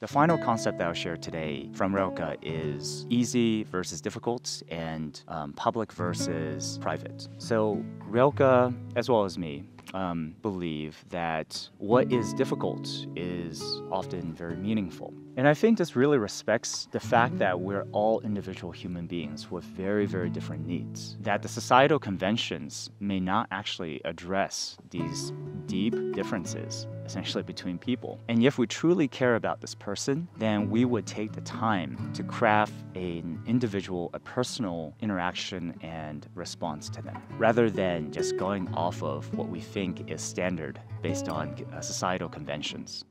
The final concept that I'll share today from Rilke is easy versus difficult and um, public versus private. So, Rilke, as well as me, um, believe that what is difficult is often very meaningful. And I think this really respects the fact that we're all individual human beings with very, very different needs. That the societal conventions may not actually address these deep differences essentially between people. And if we truly care about this person, then we would take the time to craft an individual, a personal interaction and response to them, rather than just going off of what we think is standard based on societal conventions.